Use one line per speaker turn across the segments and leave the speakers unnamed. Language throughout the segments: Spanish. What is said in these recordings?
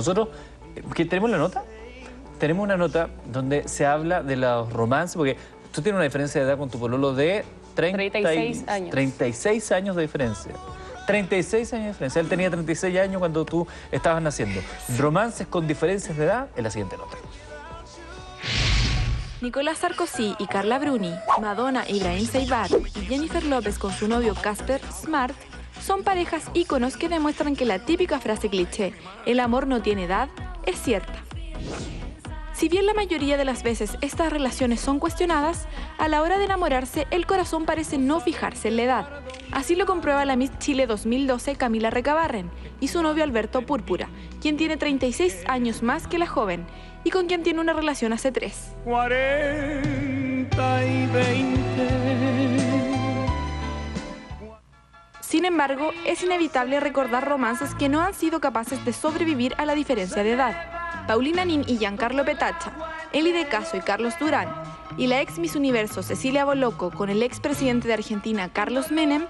Nosotros, ¿qué, ¿tenemos la nota? Tenemos una nota donde se habla de los romances, porque tú tienes una diferencia de edad con tu pololo de
36 años.
36 años de diferencia. 36 años de diferencia. Él tenía 36 años cuando tú estabas naciendo. Romances con diferencias de edad en la siguiente nota.
Nicolás Sarkozy y Carla Bruni, Madonna Ibrahim Seibat y Jennifer López con su novio Casper Smart son parejas íconos que demuestran que la típica frase cliché, el amor no tiene edad, es cierta. Si bien la mayoría de las veces estas relaciones son cuestionadas, a la hora de enamorarse el corazón parece no fijarse en la edad. Así lo comprueba la Miss Chile 2012 Camila Recabarren y su novio Alberto Púrpura, quien tiene 36 años más que la joven y con quien tiene una relación hace tres.
40
Sin embargo, es inevitable recordar romances que no han sido capaces de sobrevivir a la diferencia de edad. Paulina Nin y Giancarlo Petacha, Eli de Caso y Carlos Durán, y la ex Miss Universo Cecilia Boloco con el ex presidente de Argentina Carlos Menem,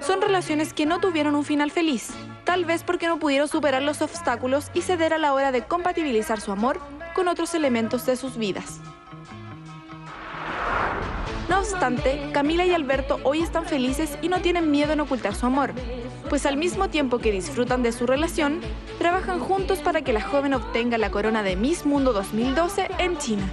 son relaciones que no tuvieron un final feliz, tal vez porque no pudieron superar los obstáculos y ceder a la hora de compatibilizar su amor con otros elementos de sus vidas. No obstante, Camila y Alberto hoy están felices y no tienen miedo en ocultar su amor, pues al mismo tiempo que disfrutan de su relación, trabajan juntos para que la joven obtenga la corona de Miss Mundo 2012 en China.